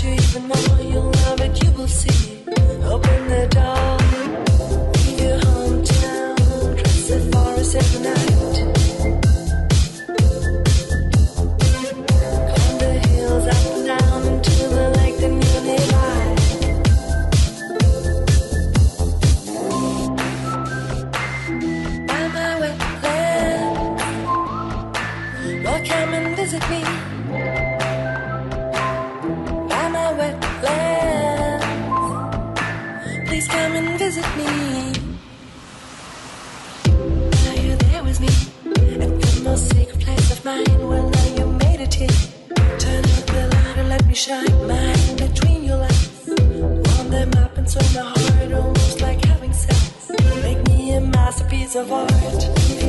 you even more, you'll Please come and visit me. Are you there with me at the most secret place of mine? Well, now you made it here. Turn up the light and let me shine mine between your legs. Warm them up and swell my heart almost like having sex. Make me a masterpiece of art.